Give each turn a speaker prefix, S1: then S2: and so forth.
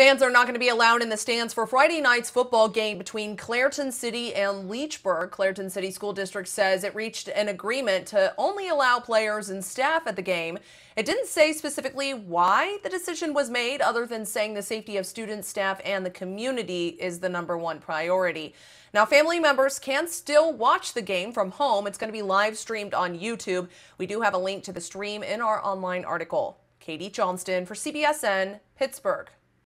S1: Fans are not going to be allowed in the stands for Friday night's football game between Clairton City and Leechburg. Clairton City School District says it reached an agreement to only allow players and staff at the game. It didn't say specifically why the decision was made, other than saying the safety of students, staff, and the community is the number one priority. Now, family members can still watch the game from home. It's going to be live streamed on YouTube. We do have a link to the stream in our online article. Katie Johnston for CBSN, Pittsburgh.